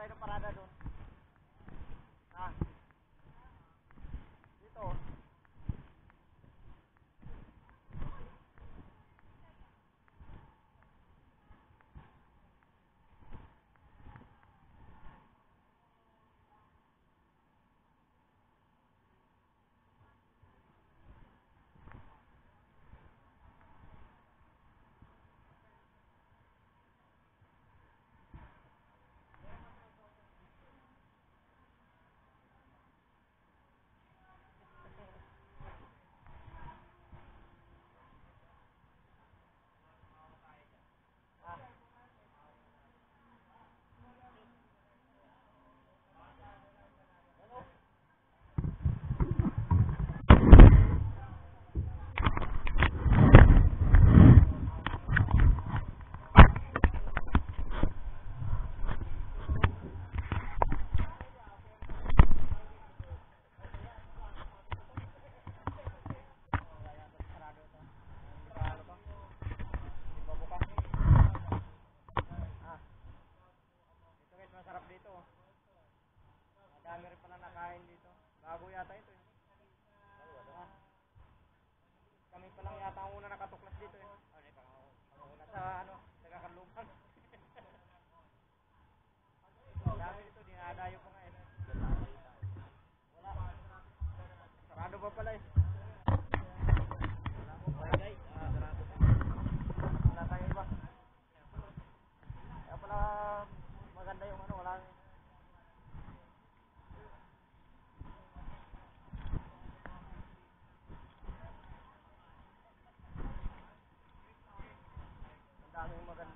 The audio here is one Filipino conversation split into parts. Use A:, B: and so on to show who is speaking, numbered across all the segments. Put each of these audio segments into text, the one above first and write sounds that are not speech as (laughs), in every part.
A: Tayo ng parada uno de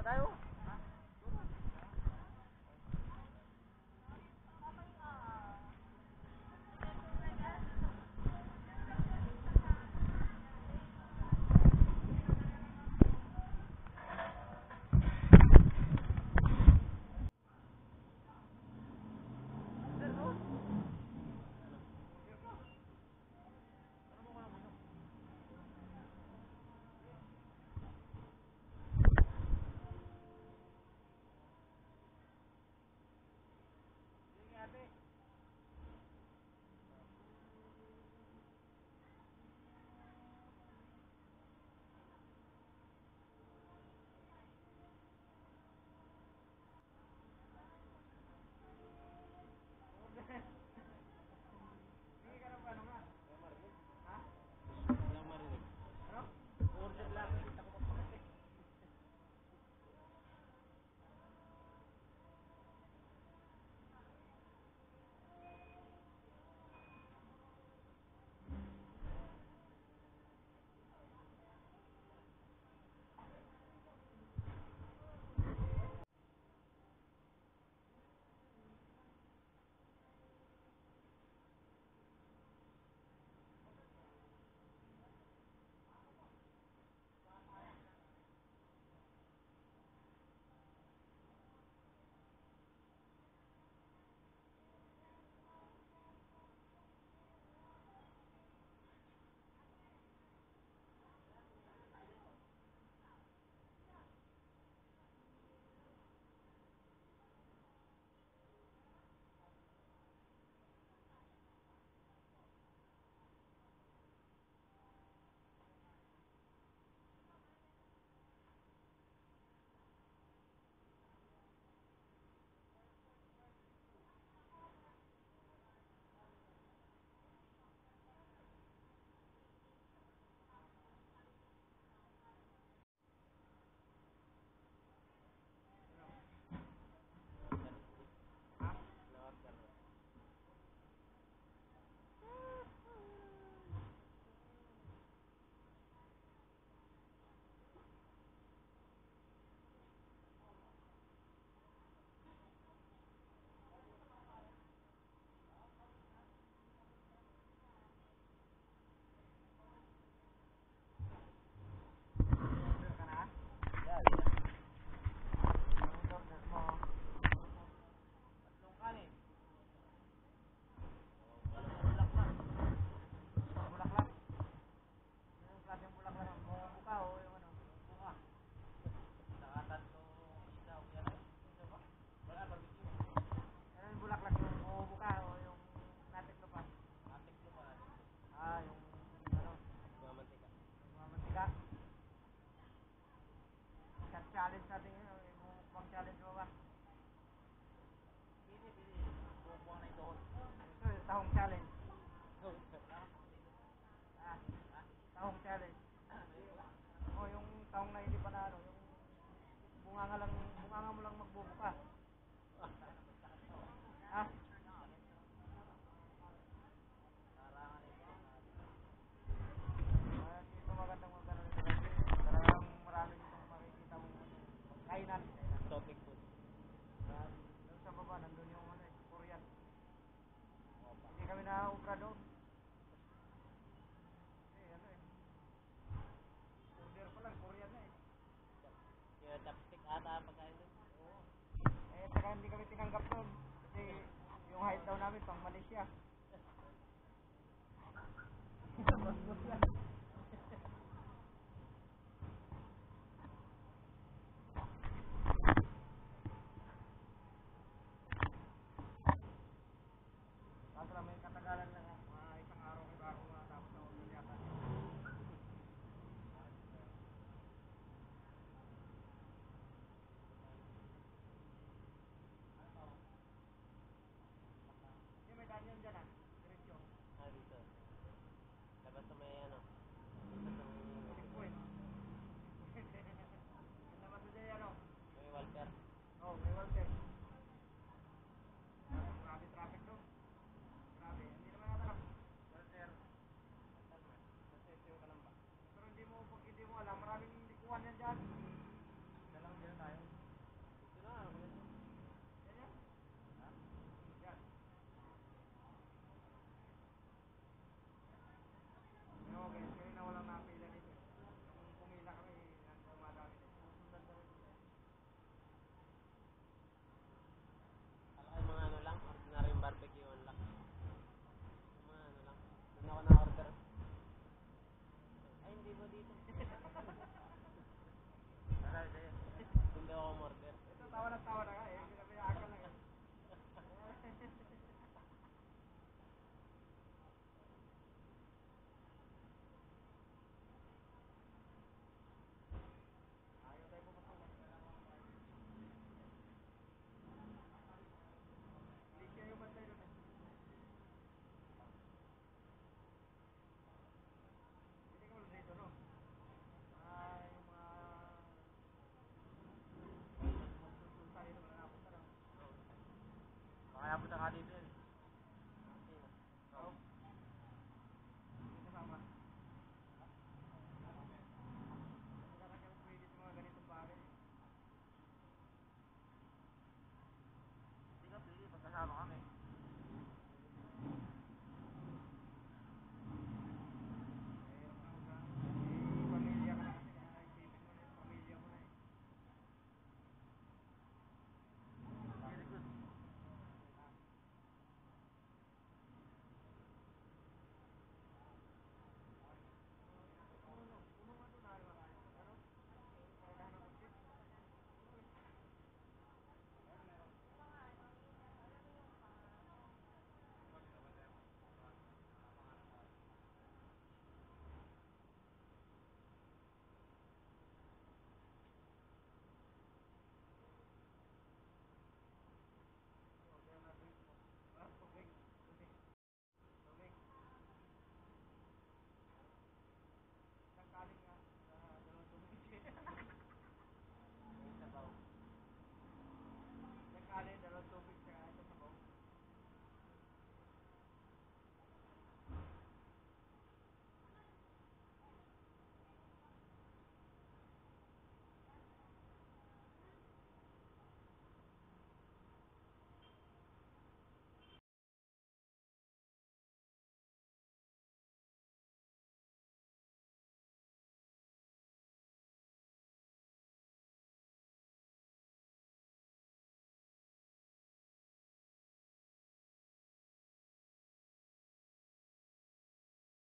A: Tatayo. started something Kasi yung height daw namin pang Malaysia. (laughs)